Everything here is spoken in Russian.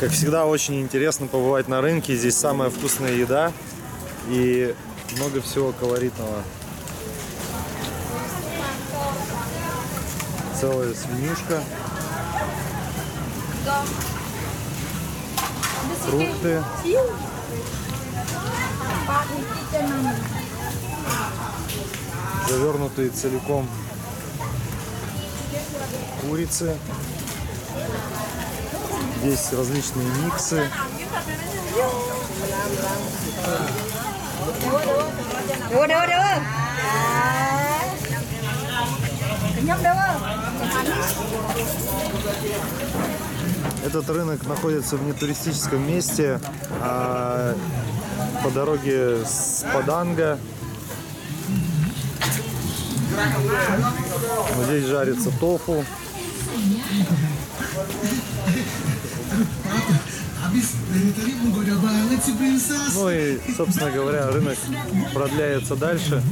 Как всегда, очень интересно побывать на рынке. Здесь самая вкусная еда и много всего колоритного. Целая свинюшка, фрукты, завернутые целиком курицы. Здесь различные миксы. Этот рынок находится в нетуристическом месте а, по дороге с Паданга. Здесь жарится тофу. Ну и, собственно говоря, рынок продляется дальше.